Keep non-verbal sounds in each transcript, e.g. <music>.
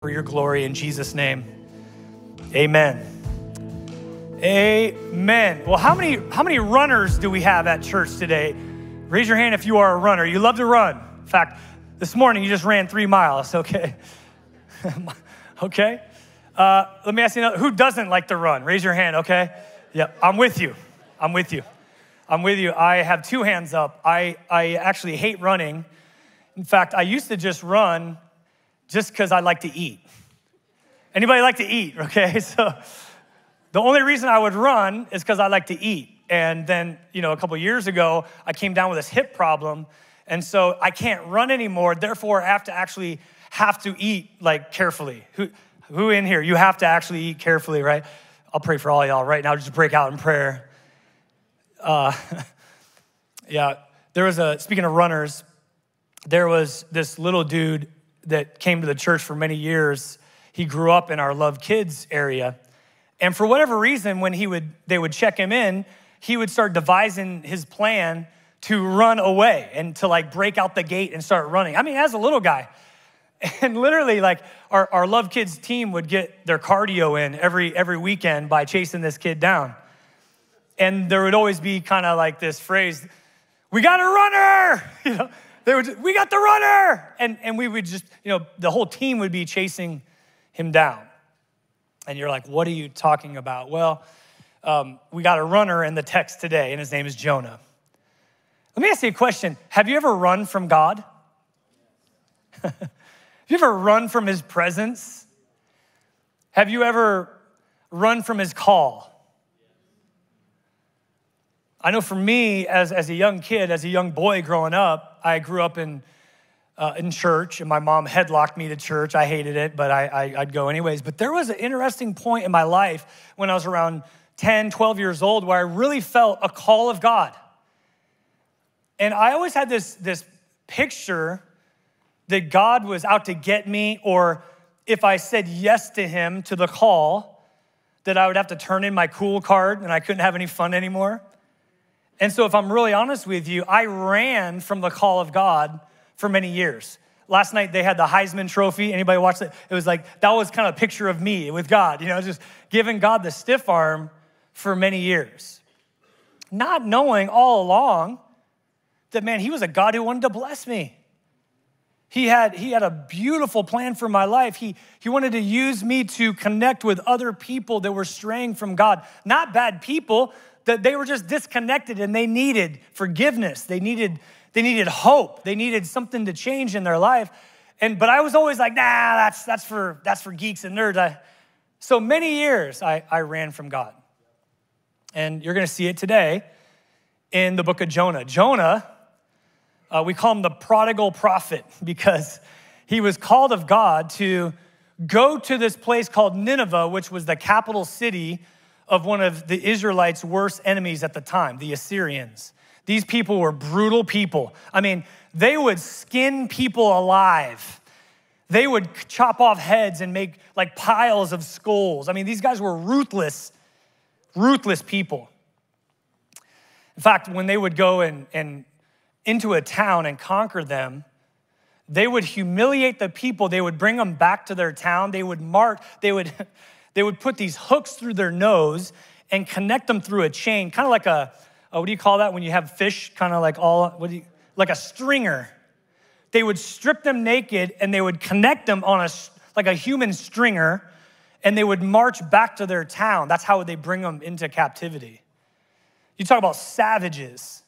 for your glory in Jesus' name. Amen. Amen. Well, how many how many runners do we have at church today? Raise your hand if you are a runner. You love to run. In fact, this morning you just ran three miles. Okay. <laughs> okay. Uh, let me ask you another. Who doesn't like to run? Raise your hand. Okay. Yep. I'm with you. I'm with you. I'm with you. I have two hands up. I I actually hate running. In fact, I used to just run just because I like to eat. Anybody like to eat, <laughs> okay? So the only reason I would run is because I like to eat. And then, you know, a couple years ago, I came down with this hip problem. And so I can't run anymore. Therefore, I have to actually have to eat like carefully. Who, who in here? You have to actually eat carefully, right? I'll pray for all y'all right now. Just break out in prayer. Uh, <laughs> yeah, there was a, speaking of runners, there was this little dude that came to the church for many years. He grew up in our Love Kids area. And for whatever reason, when he would, they would check him in, he would start devising his plan to run away and to like break out the gate and start running. I mean, as a little guy. <laughs> And literally, like our, our Love Kids team would get their cardio in every, every weekend by chasing this kid down. And there would always be kind of like this phrase, we got a runner, <laughs> you know, they would, we got the runner. And, and we would just, you know, the whole team would be chasing him down. And you're like, what are you talking about? Well, um, we got a runner in the text today, and his name is Jonah. Let me ask you a question Have you ever run from God? <laughs> Have you ever run from his presence? Have you ever run from his call? I know for me, as, as a young kid, as a young boy growing up, I grew up in, uh, in church, and my mom headlocked me to church. I hated it, but I, I, I'd go anyways. But there was an interesting point in my life when I was around 10, 12 years old where I really felt a call of God. And I always had this, this picture that God was out to get me, or if I said yes to Him to the call, that I would have to turn in my cool card and I couldn't have any fun anymore. And so, if I'm really honest with you, I ran from the call of God for many years. Last night they had the Heisman Trophy. Anybody watch it? It was like that was kind of a picture of me with God, you know, just giving God the stiff arm for many years. Not knowing all along that, man, He was a God who wanted to bless me. He had, he had a beautiful plan for my life. He, he wanted to use me to connect with other people that were straying from God. Not bad people, that they were just disconnected and they needed forgiveness. They needed, they needed hope. They needed something to change in their life. And but I was always like, nah, that's that's for that's for geeks and nerds. I, so many years I, I ran from God. And you're gonna see it today in the book of Jonah. Jonah, uh, we call him the prodigal prophet <laughs> because he was called of God to go to this place called Nineveh, which was the capital city of one of the Israelites' worst enemies at the time, the Assyrians. These people were brutal people. I mean, they would skin people alive. They would chop off heads and make like piles of skulls. I mean, these guys were ruthless, ruthless people. In fact, when they would go and, and into a town and conquer them, they would humiliate the people. They would bring them back to their town. They would mark, they would, <laughs> they would put these hooks through their nose and connect them through a chain, kind of like a, a, what do you call that when you have fish, kind of like all, what do you, like a stringer. They would strip them naked and they would connect them on a, like a human stringer and they would march back to their town. That's how they bring them into captivity. You talk about savages.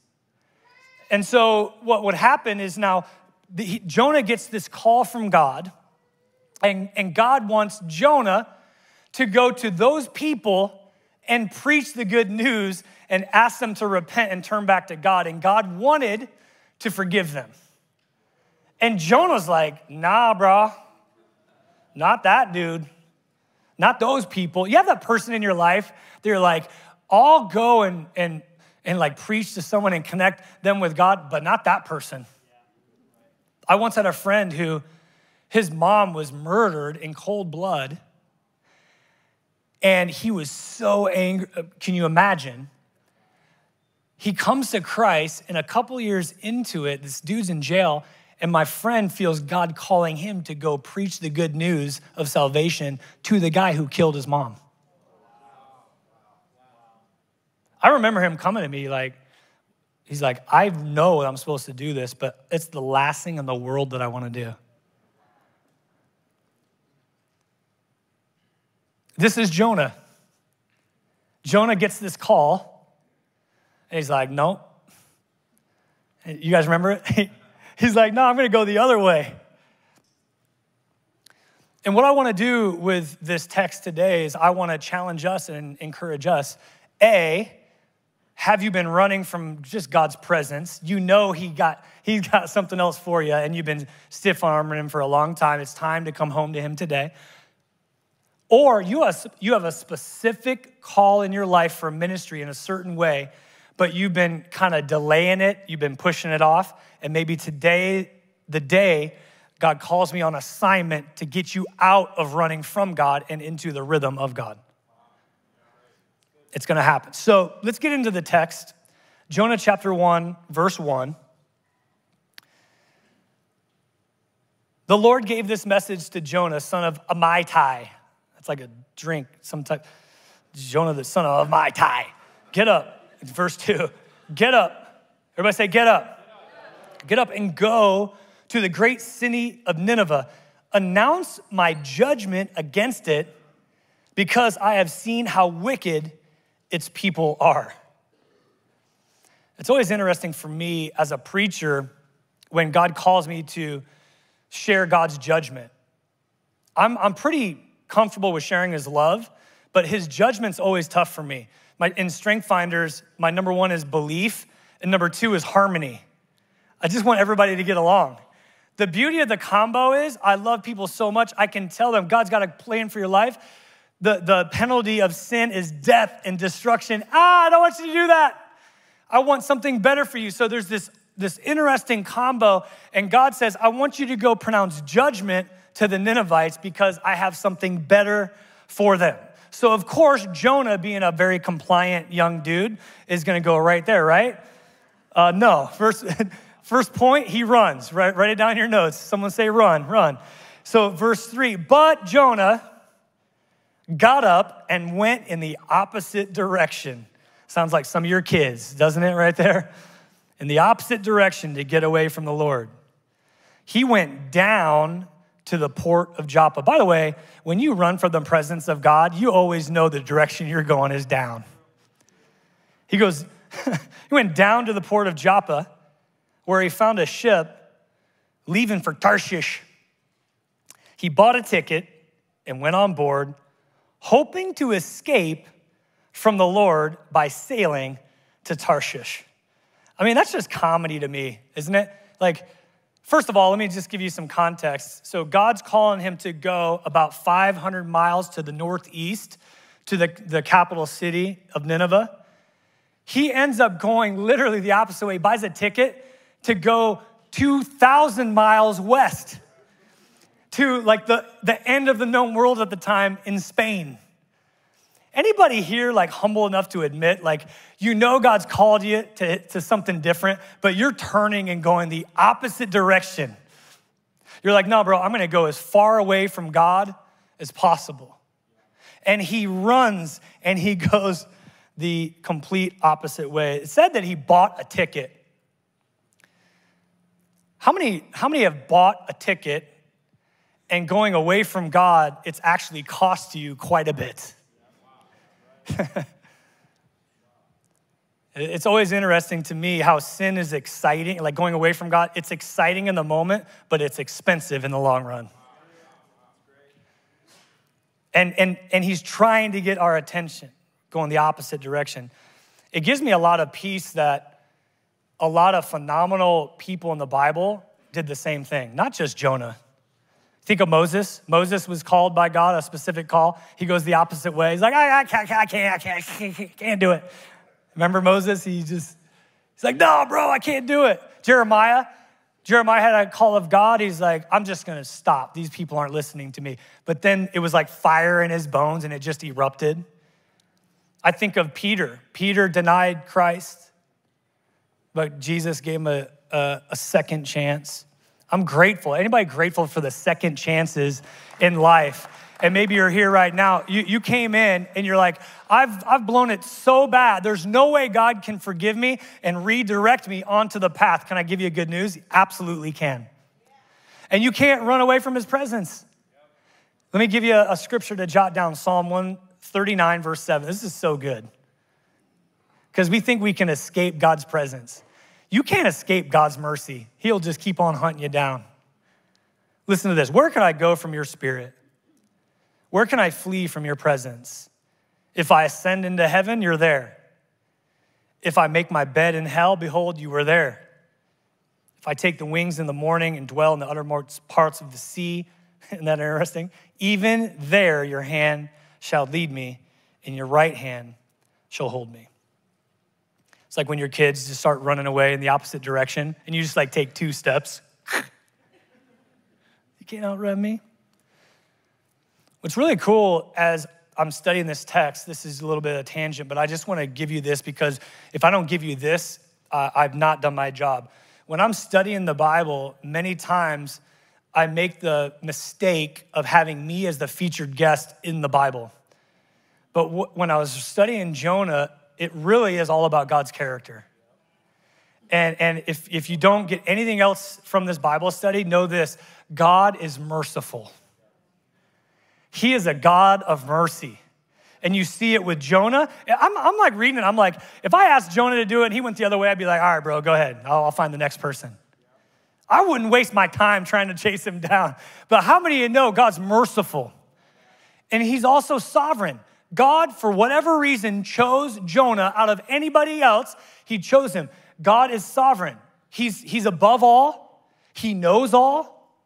And so what would happen is now the, Jonah gets this call from God, and, and God wants Jonah to go to those people and preach the good news and ask them to repent and turn back to God. And God wanted to forgive them. And Jonah's like, nah, bro, not that dude, not those people. You have that person in your life, they're like, I'll go and, and, and like preach to someone and connect them with God, but not that person. I once had a friend who his mom was murdered in cold blood and he was so angry. Uh, can you imagine? He comes to Christ, and a couple years into it, this dude's in jail, And my friend feels God calling him to go preach the good news of salvation to the guy who killed his mom. I remember him coming to me like, he's like, I know I'm supposed to do this, but it's the last thing in the world that I want to do. This is Jonah. Jonah gets this call, and he's like, Nope. You guys remember it? <laughs> He's like, No, I'm going to go the other way. And what I want to do with this text today is I want to challenge us and encourage us. A, have you been running from just God's presence? You know he got he's got something else for you and you've been stiff arming him for a long time. It's time to come home to him today. Or you have, a specific call in your life for ministry in a certain way, but you've been kind of delaying it, you've been pushing it off, and maybe today, the day, God calls me on assignment to get you out of running from God and into the rhythm of God. It's gonna happen. So let's get into the text. Jonah chapter 1, verse 1. The Lord gave this message to Jonah, son of Amittai. It's like a drink, some type. Jonah, the son of Amittai. Get up. It's verse two. Get up. Everybody say, get up. Get up and go to the great city of Nineveh. Announce my judgment against it because I have seen how wicked its people are. It's always interesting for me as a preacher when God calls me to share God's judgment. I'm, I'm pretty comfortable with sharing his love, but his judgment's always tough for me. My, in Strength Finders, my number one is belief, and number two is harmony. I just want everybody to get along. The beauty of the combo is I love people so much, I can tell them God's got a plan for your life. The, the penalty of sin is death and destruction. Ah, I don't want you to do that. I want something better for you. So there's this, this interesting combo, and God says, I want you to go pronounce judgment to the Ninevites because I have something better for them. So, of course, Jonah, being a very compliant young dude, is gonna go right there, right? Uh, no, first, <laughs> first point, he runs. Write, write it down in your notes. Someone say, run, run. So, verse three, but Jonah got up and went in the opposite direction. Sounds like some of your kids, doesn't it, right there? In the opposite direction to get away from the Lord. He went down to the port of Joppa. By the way, when you run from the presence of God, you always know the direction you're going is down. He goes, <laughs> he went down to the port of Joppa where he found a ship leaving for Tarshish. He bought a ticket and went on board, hoping to escape from the Lord by sailing to Tarshish. I mean, that's just comedy to me, isn't it? Like, First of all, let me just give you some context. So, God's calling him to go about 500 miles to the northeast to the, the capital city of Nineveh. He ends up going literally the opposite way, he buys a ticket to go 2,000 miles west to like the, the end of the known world at the time in Spain. Anybody here like humble enough to admit, like, you know God's called you to, to something different, but you're turning and going the opposite direction? You're like, no, bro, I'm gonna go as far away from God as possible. And he runs and he <laughs> goes the complete opposite way. It said that he bought a ticket. How many, how many have bought a ticket and going away from God, it's actually cost you quite a bit? <laughs> it's always interesting to me how sin is exciting, like going away from God. It's exciting in the moment, but it's expensive in the long run. And, and, and he's trying to get our attention, going the opposite direction. It gives me a lot of peace that a lot of phenomenal people in the Bible did the same thing, not just Jonah. Think of Moses. Moses was called by God, a specific call. He goes the opposite way. He's like, I, I can't, I can't, I can't, <laughs> can't do it. Remember Moses? He just, he's like, no, bro, I can't do it. Jeremiah, Jeremiah had a call of God. He's like, I'm just going to stop. These people aren't listening to me. But then it was like fire in his bones and it just erupted. I think of Peter. Peter denied Christ, but Jesus gave him a, a, a second chance. I'm grateful. Anybody grateful for the second chances in life? And maybe you're here right now. You, you came in and you're like, I've, I've blown it so bad. There's no way God can forgive me and redirect me onto the path. Can I give you good news? Absolutely can. And you can't run away from his presence. Let me give you a, a scripture to jot down Psalm 139, verse 7. This is so good because we think we can escape God's presence. You can't escape God's mercy, He'll just keep on hunting you down. Listen to this Where can I go from your spirit? Where can I flee from your presence? If I ascend into heaven, you're there. If I make my bed in hell, behold, you were there. If I take the wings in the morning and dwell in the uttermost parts of the sea, <laughs> isn't that interesting? Even there your hand shall lead me, and your right hand shall hold me. It's like when your kids just start running away in the opposite direction and you just like take two steps. <laughs> you can't outrun me. What's really cool as I'm studying this text, this is a little bit of a tangent, but I just want to give you this because if I don't give you this, uh, I've not done my job. When I'm studying the Bible, many times I make the mistake of having me as the featured guest in the Bible. But w- when I was studying Jonah, it really is all about God's character. And, and if, if you don't get anything else from this Bible study, know this God is merciful. He is a God of mercy. And you see it with Jonah. I'm, I'm like reading it, I'm like, if I asked Jonah to do it and he went the other way, I'd be like, all right, bro, go ahead. I'll, I'll find the next person. I wouldn't waste my time trying to chase him down. But how many of you know God's merciful? And he's also sovereign. God, for whatever reason, chose Jonah out of anybody else. He chose him. God is sovereign. He's, he's above all, He knows all,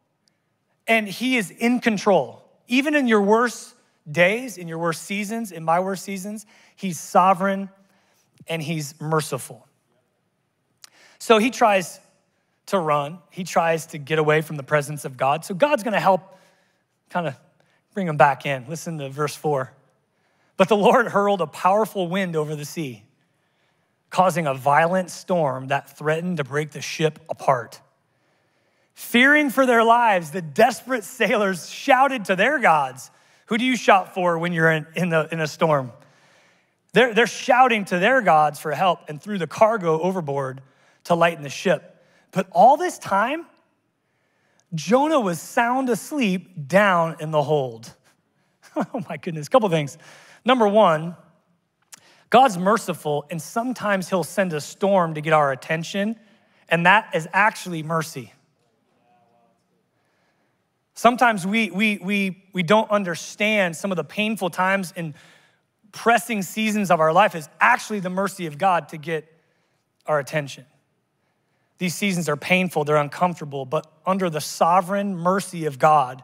and He is in control. Even in your worst days, in your worst seasons, in my worst seasons, He's sovereign and He's merciful. So He tries to run, He tries to get away from the presence of God. So God's gonna help kind of bring him back in. Listen to verse 4. But the Lord hurled a powerful wind over the sea, causing a violent storm that threatened to break the ship apart. Fearing for their lives, the desperate sailors shouted to their gods. Who do you shout for when you're in, in, the, in a storm? They're, they're shouting to their gods for help and threw the cargo overboard to lighten the ship. But all this time, Jonah was sound asleep down in the hold. <laughs> oh my goodness, a couple things. Number one, God's merciful, and sometimes He'll send a storm to get our attention, and that is actually mercy. Sometimes we, we, we, we don't understand some of the painful times and pressing seasons of our life is actually the mercy of God to get our attention. These seasons are painful, they're uncomfortable, but under the sovereign mercy of God,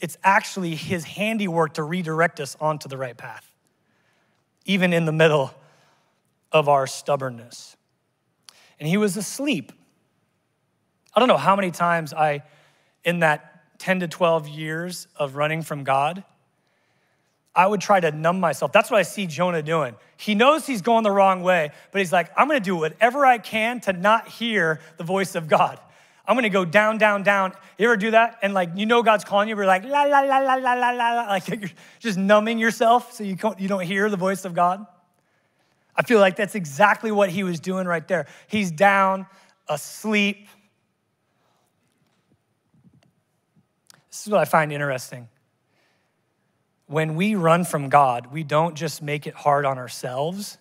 it's actually His handiwork to redirect us onto the right path even in the middle of our stubbornness. And he was asleep. I don't know how many times I, in that 10 to 12 years of running from God, I would try to numb myself. That's what I see Jonah doing. He knows he's going the wrong way, but he's like, I'm gonna do whatever I can to not hear the voice of God. I'm gonna go down, down, down. You ever do that? And like, you know God's calling you, but you're like, la, la, la, la, la, la, la, <laughs> like you're just numbing yourself so you, you don't hear the voice of God. I feel like that's exactly what he was doing right there. He's down, asleep. This is what I find interesting. When we run from God, we don't just make it hard on ourselves,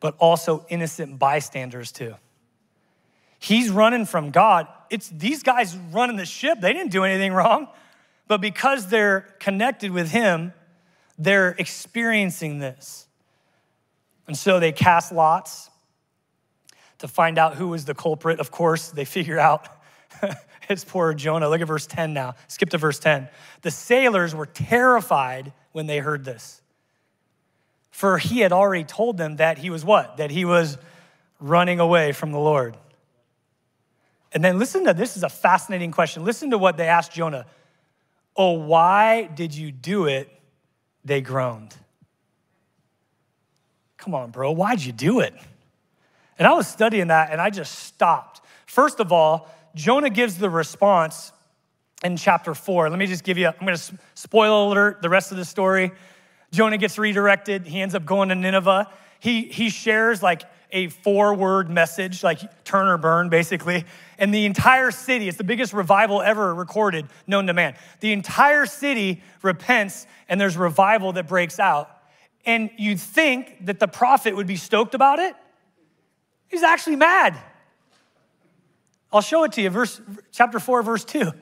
but also innocent bystanders too. He's running from God. It's these guys running the ship. They didn't do anything wrong. But because they're connected with him, they're experiencing this. And so they cast lots to find out who was the culprit. Of course, they figure out <laughs> it's poor Jonah. Look at verse 10 now. Skip to verse 10. The sailors were terrified when they heard this. For he had already told them that he was what? That he was running away from the Lord. And then listen to this is a fascinating question. Listen to what they asked Jonah. Oh, why did you do it? They groaned. Come on, bro, why'd you do it? And I was studying that and I just stopped. First of all, Jonah gives the response in chapter four. Let me just give you, I'm gonna spoil alert the rest of the story. Jonah gets redirected. He ends up going to Nineveh. He, he shares like a four word message, like turn or burn, basically. And the entire city, it's the biggest revival ever recorded, known to man. The entire city repents and there's revival that breaks out. And you'd think that the prophet would be stoked about it. He's actually mad. I'll show it to you, verse, chapter 4, verse 2.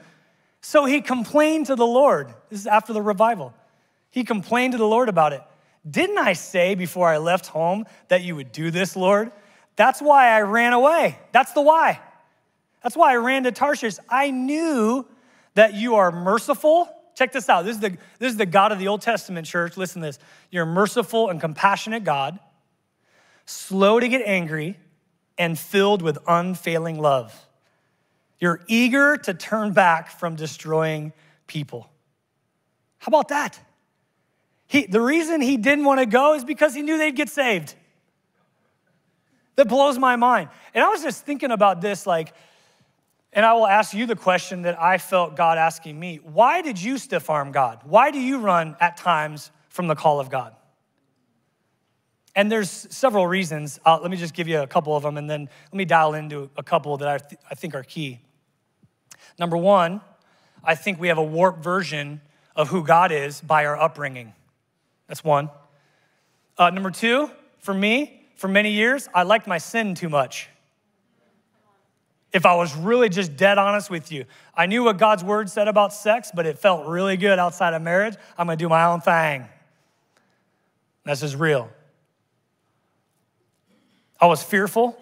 So he complained to the Lord. This is after the revival. He complained to the Lord about it. Didn't I say before I left home that you would do this, Lord? That's why I ran away. That's the why. That's why I ran to Tarshish. I knew that you are merciful. Check this out. This is the, this is the God of the Old Testament church. Listen to this. You're merciful and compassionate God, slow to get angry, and filled with unfailing love. You're eager to turn back from destroying people. How about that? He, the reason he didn't want to go is because he knew they'd get saved. That blows my mind. And I was just thinking about this, like, and I will ask you the question that I felt God asking me. Why did you stiff arm God? Why do you run at times from the call of God? And there's several reasons. Uh, let me just give you a couple of them, and then let me dial into a couple that I, th- I think are key. Number one, I think we have a warped version of who God is by our upbringing. That's one. Uh, number two, for me, for many years, I liked my sin too much. If I was really just dead honest with you, I knew what God's word said about sex, but it felt really good outside of marriage. I'm gonna do my own thing. That's just real. I was fearful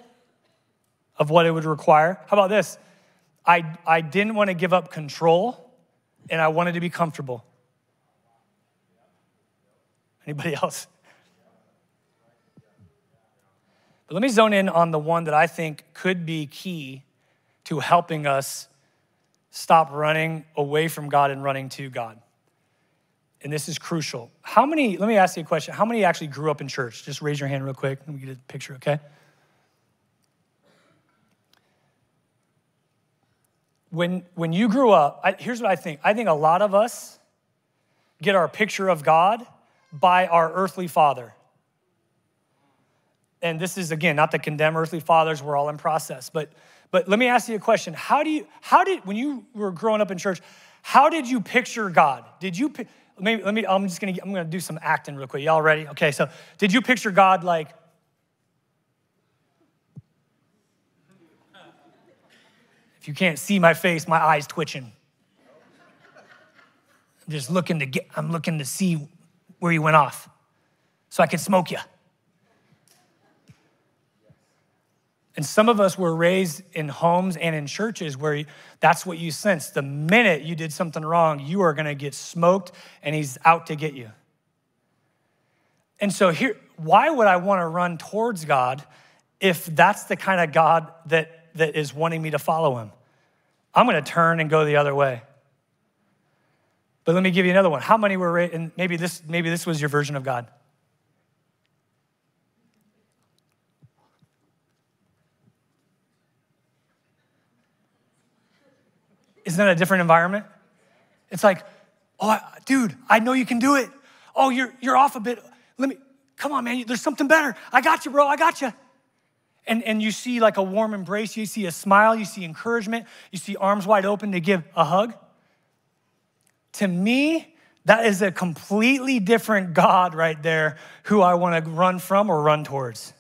of what it would require. How about this? I, I didn't want to give up control and I wanted to be comfortable. Anybody <laughs> else? But let me zone in on the one that I think could be key to helping us stop running away from God and running to God. And this is crucial. How many, let me ask you a question. How many actually grew up in church? Just raise your hand real quick. Let me get a picture, okay? When, when you grew up, I, here's what I think. I think a lot of us get our picture of God by our earthly father. And this is, again, not to condemn earthly fathers, we're all in process. But, but let me ask you a question. How do you, how did, when you were growing up in church, how did you picture God? Did you, maybe, let me, I'm just gonna, I'm gonna do some acting real quick. Y'all ready? Okay, so did you picture God like, if you can't see my face, my eyes twitching. I'm just looking to get, I'm looking to see where you went off so I could smoke you. And some of us were raised in homes and in churches where that's what you sense. The minute you did something wrong, you are going to get smoked and he's out to get you. And so here why would I want to run towards God if that's the kind of God that that is wanting me to follow him? I'm going to turn and go the other way. But let me give you another one. How many were and maybe this, maybe this was your version of God? Isn't that a different environment? It's like, oh, dude, I know you can do it. Oh, you're, you're off a bit. Let me, come on, man, there's something better. I got you, bro, I got you. And, and you see like a warm embrace, you see a smile, you see encouragement, you see arms wide open to give a hug. To me, that is a completely different God right there who I want to run from or run towards.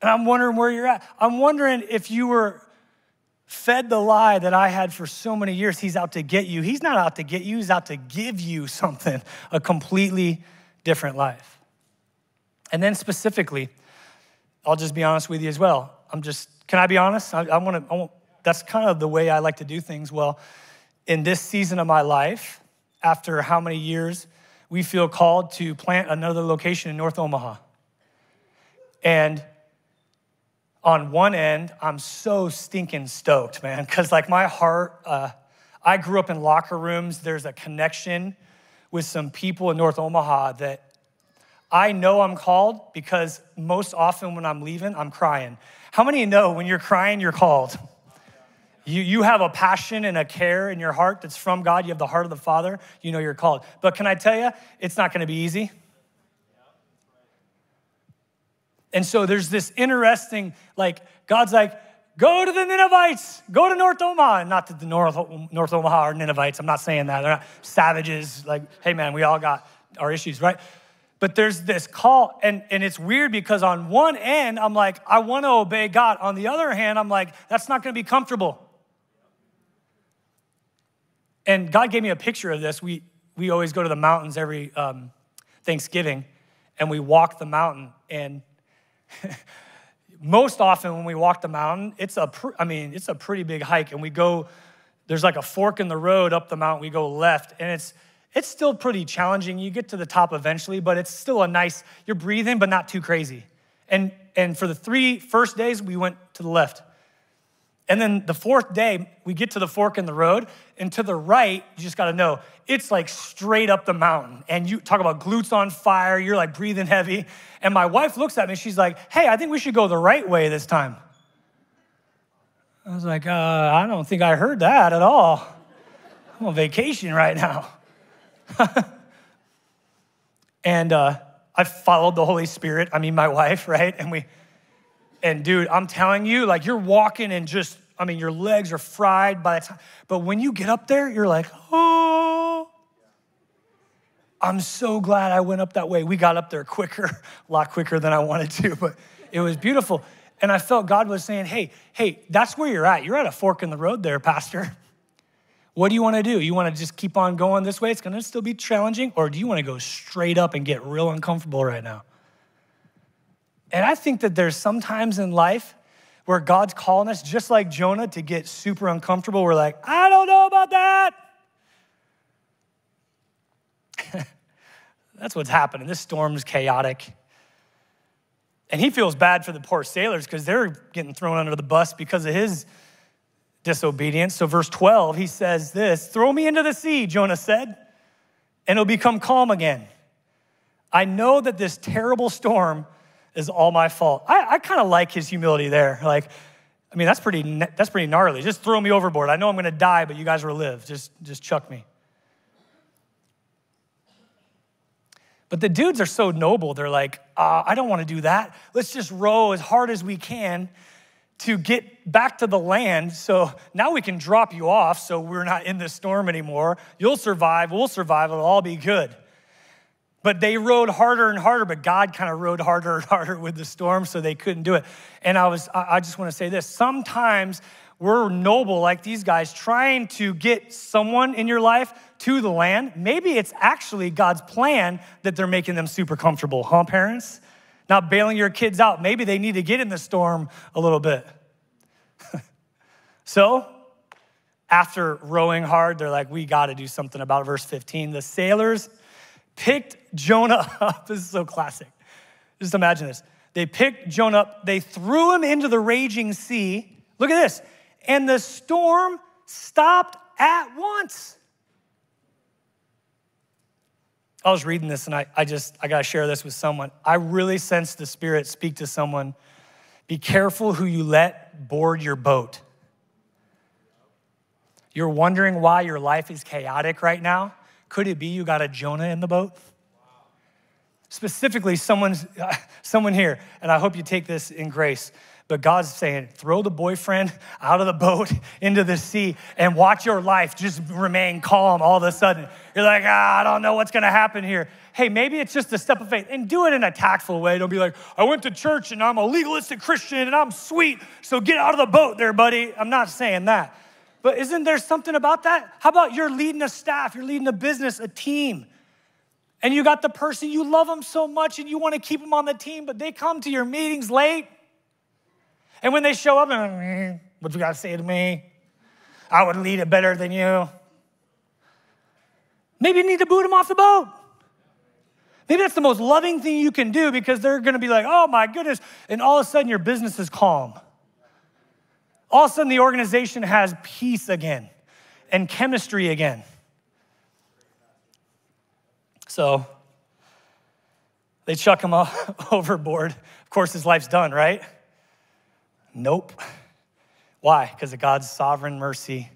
And I'm wondering where you're at. I'm wondering if you were fed the lie that I had for so many years, he's out to get you. He's not out to get you, he's out to give you something, <laughs> a completely different life. And then specifically, I'll just be honest with you as well. I'm just, can I be honest? I, I want to, that's kind of the way I like to do things. Well, in this season of my life, after how many years, we feel called to plant another location in North Omaha. And on one end, I'm so stinking stoked, man, because like my heart, uh, I grew up in locker rooms. There's a connection with some people in North Omaha that I know I'm called because most often when I'm leaving, I'm crying. How many know when you're crying, you're called? You, you have a passion and a care in your heart that's from God. You have the heart of the Father. You know you're called. But can I tell you, it's not going to be easy. And so there's this interesting, like, God's like, go to the Ninevites, go to North Omaha. Not that the North, North Omaha are Ninevites, I'm not saying that. They're not savages. Like, hey, man, we all got our issues, right? But there's this call, and, and it's weird because on one end, I'm like, I want to obey God. On the other hand, I'm like, that's not going to be comfortable. And God gave me a picture of this. We, we always go to the mountains every um, Thanksgiving, and we walk the mountain. And <laughs> most often when we walk the mountain, it's a, I mean, it's a pretty big hike, and we go, there's like a fork in the road up the mountain, we go left, and it's, it's still pretty challenging. You get to the top eventually, but it's still a nice, you're breathing, but not too crazy. And, and for the three first days, we went to the left. And then the fourth day, we get to the fork in the road, and to the right, you just gotta know, it's like straight up the mountain. And you talk about glutes on fire, you're like breathing heavy. And my wife looks at me, she's like, hey, I think we should go the right way this time. I was like, uh, I don't think I heard that at all. I'm on vacation right now. <laughs> and uh, I followed the Holy Spirit, I mean, my wife, right? And we, and dude, I'm telling you, like you're walking and just, I mean, your legs are fried by the time, but when you get up there, you're like, oh, I'm so glad I went up that way. We got up there quicker, <laughs> a lot quicker than I wanted to, but it was beautiful. And I felt God was saying, hey, hey, that's where you're at. You're at a fork in the road there, Pastor. What do you want to do? You want to just keep on going this way? It's going to still be challenging? Or do you want to go straight up and get real uncomfortable right now? And I think that there's some times in life where God's calling us, just like Jonah, to get super uncomfortable. We're like, I don't know about that. <laughs> That's what's happening. This storm's chaotic. And he feels bad for the poor sailors because they're getting thrown under the bus because of his disobedience. So, verse 12, he says this Throw me into the sea, Jonah said, and it'll become calm again. I know that this terrible storm is all my fault. I, I kind of like his humility there. Like, I mean, that's pretty, that's pretty gnarly. Just throw me overboard. I know I'm going to die, but you guys will live. Just, just chuck me. But the dudes are so noble. They're like, uh, I don't want to do that. Let's just row as hard as we can to get back to the land. So now we can drop you off so we're not in this storm anymore. You'll survive. We'll survive. It'll all be good. But they rode harder and harder, but God kind of rode harder and <laughs> harder with the storm, so they couldn't do it. And I was, I just want to say this sometimes we're noble like these guys, trying to get someone in your life to the land. Maybe it's actually God's plan that they're making them super comfortable, huh, parents? Not bailing your kids out. Maybe they need to get in the storm a little bit. <laughs> so, after rowing hard, they're like, we got to do something about it. Verse 15. The sailors picked Jonah <laughs> up. This is so classic. Just imagine this. They picked Jonah up, they threw him into the raging sea. Look at this. And the storm stopped at once. I was reading this and I, I just, I gotta share this with someone. I really sense the Spirit speak to someone. Be careful who you let board your boat. You're wondering why your life is chaotic right now? Could it be you got a Jonah in the boat? Specifically, someone's, <laughs> someone here, and I hope you take this in grace, but God's saying, throw the boyfriend <laughs> out of the boat <laughs> into the sea and watch your life just remain calm all of a sudden. You're like, ah, I don't know what's gonna happen here. Hey, maybe it's just a step of faith and do it in a tactful way. Don't be like, I went to church and I'm a legalistic Christian and I'm sweet, so get out of the boat there, buddy. I'm not saying that. But isn't there something about that? How about you're leading a staff, you're leading a business, a team, and you got the person you love them so much and you want to keep them on the team, but they come to your meetings late. And when they show up, and mm, what you got to say to me? I would lead it better than you. Maybe you need to boot them off the boat. Maybe that's the most loving thing you can do because they're going to be like, oh my goodness. And all of a sudden, your business is calm all of a sudden the organization has peace again and chemistry again. So they chuck him <laughs> overboard. Of course, his life's done, right? Nope. Why? Because of God's sovereign mercy.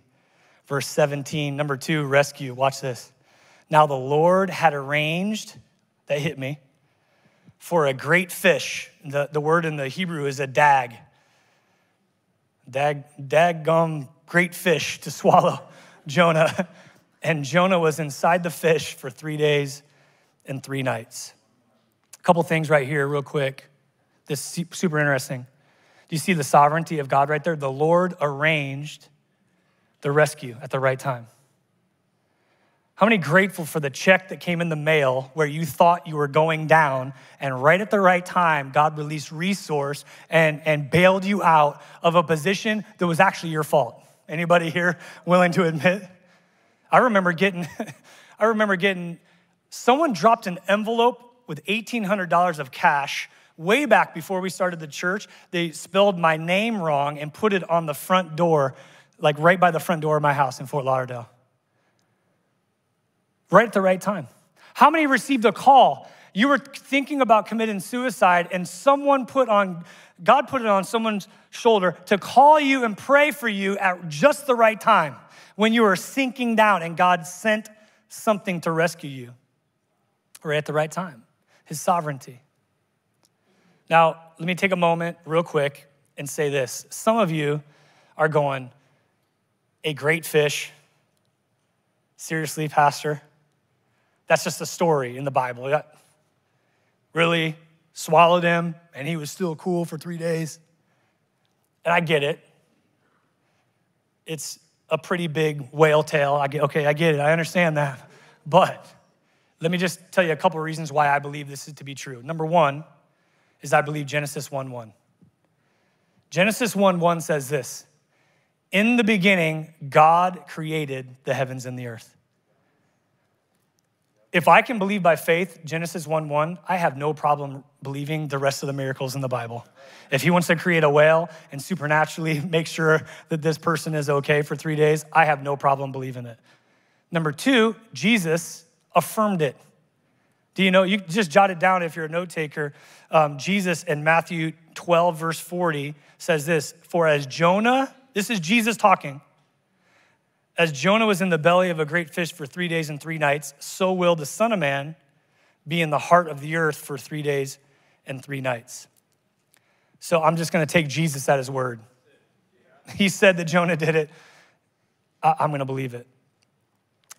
Verse 17, number two, rescue. Watch this. Now the Lord had arranged, that hit me, for a great fish. The, the word in the Hebrew is a dag. Dag, dag gum, great fish to <laughs> swallow Jonah. And Jonah was inside the fish for three days and three nights. A couple things right here, real quick. This super interesting. Do you see the sovereignty of God right there? The Lord arranged the rescue at the right time. How many grateful for the check that came in the mail where you thought you were going down and right at the right time, God released resource and, and bailed you out of a position that was actually your fault? Anybody here willing to admit? I remember getting, <laughs> I remember getting, someone dropped an envelope with $1,800 of cash way back before we started the church. They spelled my name wrong and put it on the front door, like right by the front door of my house in Fort Lauderdale right at the right time. How many received a call? You were thinking about committing suicide, and someone put on, God put it on someone's shoulder to call you and pray for you at just the right time when you were sinking down, and God sent something to rescue you right at the right time. His sovereignty. Now, let me take a moment, real quick, and say this. Some of you are going, a great fish. Seriously, Pastor? That's just a story in the Bible. That really swallowed him, and he was still cool for three days. And I get it. It's a pretty big whale tail. I get, okay, I get it. I understand that. But let me just tell you a couple of reasons why I believe this is to be true. Number one is I believe Genesis 1 1. Genesis 1 1 says this In the beginning, God created the heavens and the earth if I can believe by faith, Genesis 1 1, I have no problem believing the rest of the miracles in the Bible. If he wants to create a whale and supernaturally <laughs> make sure that this person is okay for three days, I have no problem believing it. Number two, Jesus affirmed it. Do you know? You just jot it down if you're a note taker. Um, Jesus in Matthew 12, verse 40 says this For as Jonah, this is Jesus talking, as Jonah was in the belly of a great fish for three days and three nights, so will the Son of Man be in the heart of the earth for three days and three nights. So I'm just going to take Jesus at his word. He said that Jonah did it. I'm going to believe it.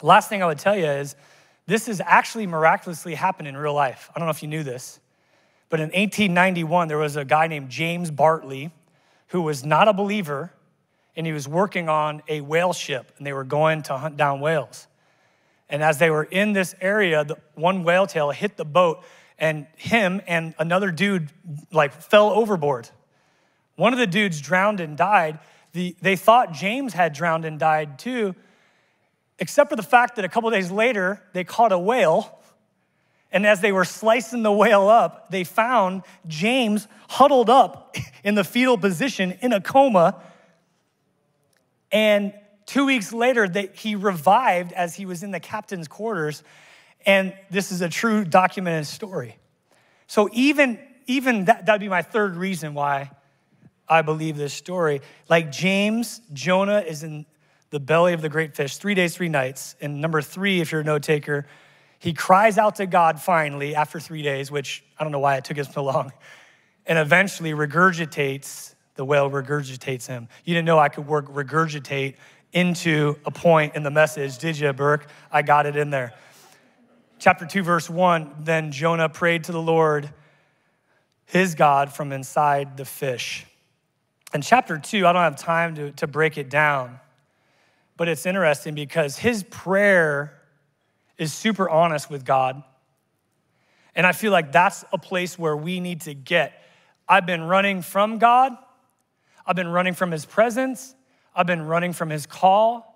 Last thing I would tell you is this has actually miraculously happened in real life. I don't know if you knew this, but in 1891, there was a guy named James Bartley who was not a believer and he was working on a whale ship, and they were going to hunt down whales. And as they were in this area, the one whale tail hit the boat, and him and another dude like fell overboard. One of the dudes drowned and died. The, they thought James had drowned and died too, except for the fact that a couple days later they caught a whale. And as they were slicing the whale up, they found James huddled up <laughs> in the fetal position in a coma and two weeks later, they, he revived as he was in the captain's quarters. And this is a true documented story. So even, even that, that'd be my third reason why I believe this story. Like James, Jonah is in the belly of the great fish, three days, three nights. And number three, if you're a note taker, he cries out to God finally after three days, which I don't know why it took him so long, and eventually regurgitates the whale regurgitates him. You didn't know I could work regurgitate into a point in the message, did you, Burke? I got it in there. Chapter 2, verse 1 Then Jonah prayed to the Lord, his God, from inside the fish. In chapter 2, I don't have time to, to break it down, but it's interesting because his prayer is super honest with God. And I feel like that's a place where we need to get. I've been running from God I've been running from his presence. I've been running from his call.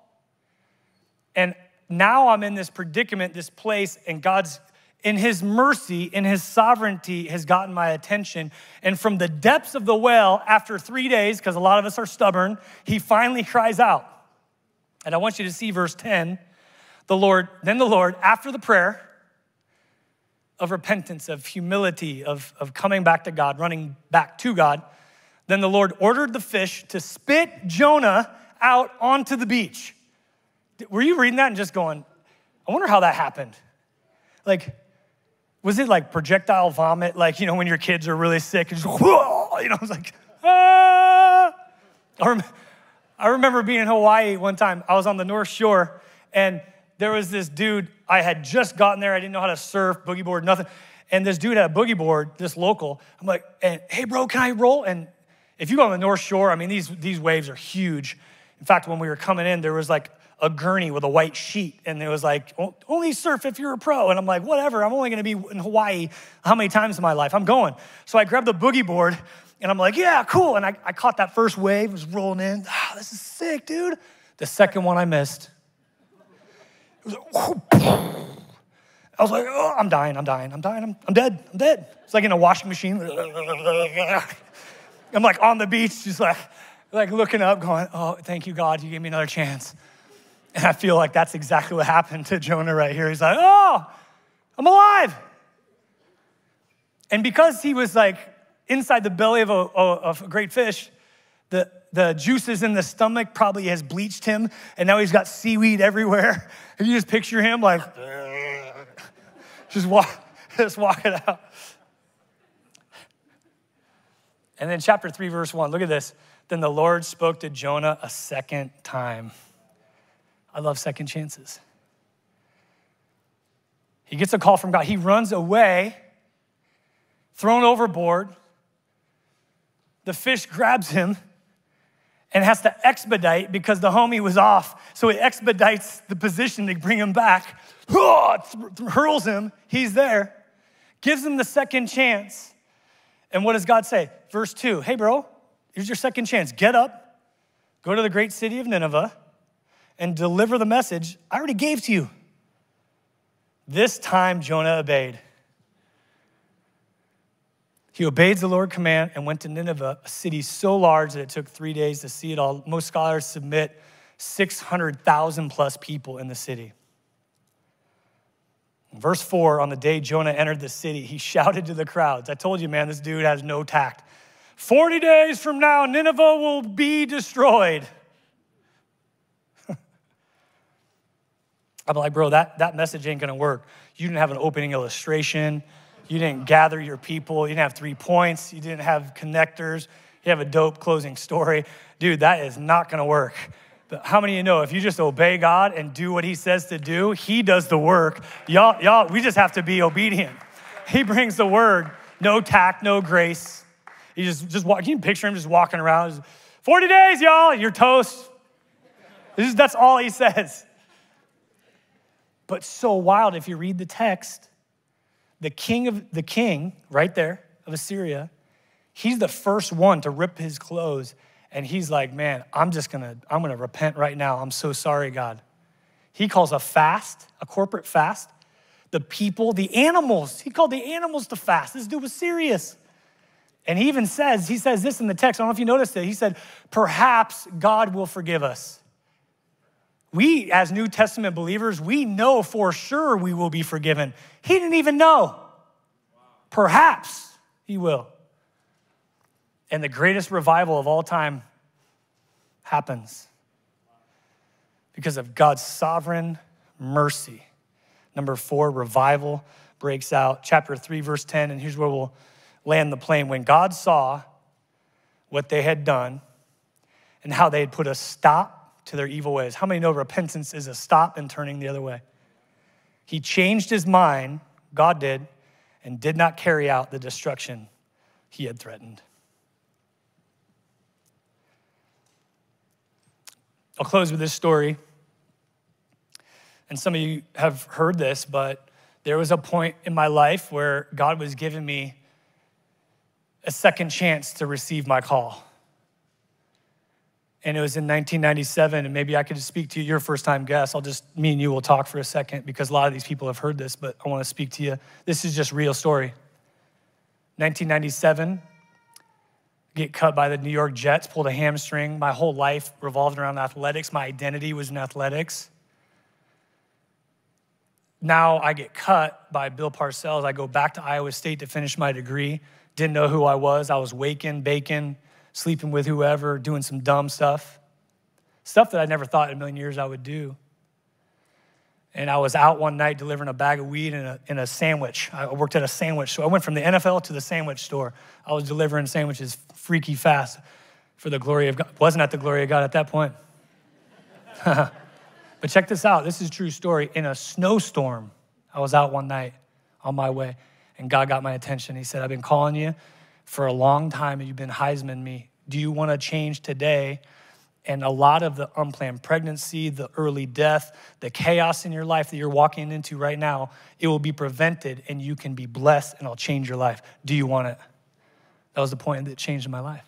And now I'm in this predicament, this place, and God's, in his mercy, in his sovereignty, has gotten my attention. And from the depths of the well, after three days, because a lot of us are stubborn, he finally cries out. And I want you to see verse 10. The Lord, then the Lord, after the prayer of repentance, of humility, of, of coming back to God, running back to God, Then the Lord ordered the fish to spit Jonah out onto the beach. Were you reading that and just going, I wonder how that happened? Like, was it like projectile vomit? Like, you know, when your kids are really sick and just, <laughs> whoa, you know, it's like, ah. I, rem- I remember being in Hawaii one time. I was on the North Shore and there was this dude. I had just gotten there. I didn't know how to surf, boogie board, nothing. And this dude had a boogie board, this local. I'm like, hey, bro, can I roll? And if you go on the North Shore, I mean, these, these waves are huge. In fact, when we were coming in, there was like a gurney with a white sheet, and it was like, only surf if you're a pro. And I'm like, whatever, I'm only gonna be in Hawaii how many times in my life? I'm going. So I grabbed the boogie board, and I'm like, yeah, cool. And I, I caught that first wave, was rolling in. Ah, this is sick, dude. The second one I missed. Like, I was like, oh, I'm dying, I'm dying, I'm dying, I'm, I'm dead, I'm dead. It's like in a washing machine. <laughs> I'm like on the beach, just like, like looking up, going, oh, thank you, God, you gave me another chance. And I feel like that's exactly what happened to Jonah right here. He's like, oh, I'm alive. And because he was like inside the belly of a, of a great fish, the, the juices in the stomach probably has bleached him, and now he's got seaweed everywhere. And <laughs> you just picture him like, <laughs> just walk, <laughs> just walking out. And then chapter 3, verse 1, look at this. Then the Lord spoke to Jonah a second time. I love second chances. He gets a call from God. He runs away, thrown overboard. The fish grabs him and has to expedite because the homie was off. So he expedites the position to bring him back, <sighs> hurls him. He's there, gives him the second chance. And what does God say? Verse 2 Hey, bro, here's your second chance. Get up, go to the great city of Nineveh, and deliver the message I already gave to you. This time Jonah obeyed. He obeyed the Lord's command and went to Nineveh, a city so large that it took three days to see it all. Most scholars submit 600,000 plus people in the city. Verse 4 On the day Jonah entered the city, he <laughs> shouted to the crowds. I told you, man, this dude has no tact. 40 days from now, Nineveh will be destroyed. <laughs> I'm like, bro, that, that message ain't gonna work. You didn't have an opening illustration. You didn't gather your people. You didn't have three points. You didn't have connectors. You have a dope closing story. Dude, that is not gonna work. But how many of you know if you just obey God and do what He says to do, He does the work. Y'all, y'all, we just have to be obedient. He brings the word, no tact, no grace. He just, just walk, you can picture him just walking around. 40 days, y'all, you're toast. This is, that's all he says. But so wild if you read the text, the king of the king, right there, of Assyria, he's the first one to rip his clothes. And he's like, man, I'm just gonna, I'm gonna repent right now. I'm so sorry, God. He calls a fast, a corporate fast, the people, the animals. He called the animals to fast. This dude was serious. And he even says, he says this in the text. I don't know if you noticed it. He said, perhaps God will forgive us we, as New Testament believers, we know for sure we will be forgiven. He didn't even know. Perhaps he will. And the greatest revival of all time happens because of God's sovereign mercy. Number four, revival breaks out. Chapter 3, verse 10, and here's where we'll land the plane. When God saw what they had done and how they had put a stop to their evil ways. How many know repentance is a stop and turning the other way? He changed his mind, God did, and did not carry out the destruction he had threatened. I'll close with this story. And some of you have heard this, but there was a point in my life where God was giving me a second chance to receive my call. And it was in 1997 and maybe i could just speak to you your first time guest. I'll just me and you will talk for a second because a lot of these people have heard this but i want to speak to you. This is just real story. 1997 get cut by the new york jets pulled a hamstring. My whole life revolved around athletics. My identity was in athletics. Now i get cut by bill parcells. I go back to iowa state to finish my degree didn't know who i was i was waking baking, sleeping with whoever, doing some dumb stuff, stuff that I never thought in a million years I would do. And I was out one night delivering a bag of weed in a, in a sandwich. I worked at a sandwich store. I went from the NFL to the sandwich store. I was delivering sandwiches freaky fast for the glory of God. Wasn't at the glory of God at that point. <laughs> but check this out. This is true story. In a snowstorm, I was out one night on my way, and God got my attention. He said, I've been calling you for a long time, and you've been Heisman me. Do you want to change today? And a lot of the unplanned pregnancy, the early death, the chaos in your life that you're walking into right now, it will be prevented and you can be blessed and I'll change your life. Do you want it? That was the point that changed my life.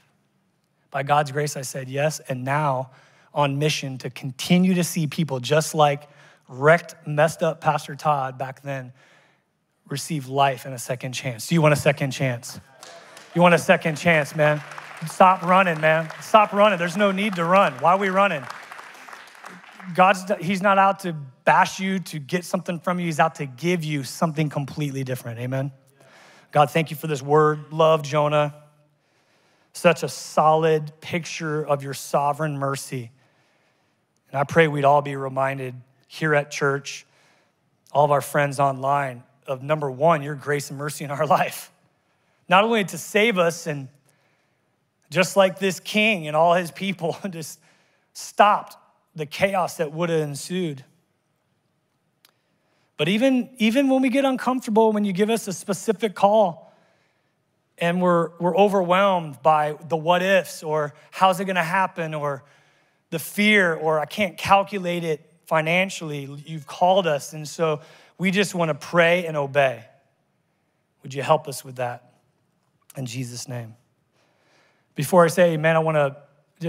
By God's grace, I said yes. And now on mission to continue to see people just like wrecked, messed up Pastor Todd back then receive life and a second chance. Do you want a second chance? You want a second chance, man? Stop running, man. Stop running. There's no need to run. Why are we running? God's, He's not out to bash you, to get something from you. He's out to give you something completely different. Amen. God, thank you for this word. Love Jonah. Such a solid picture of your sovereign mercy. And I pray we'd all be reminded here at church, all of our friends online, of number one, your grace and mercy in our <laughs> life. Not only to save us and just like this king and all his people <laughs> just stopped the chaos that would have ensued. But even, even when we get uncomfortable, when you give us a specific call and we're, we're overwhelmed by the what ifs or how's it gonna happen or the fear or I can't calculate it financially, you've called us. And so we just wanna pray and obey. Would you help us with that? In Jesus' name. Before I say amen, I want to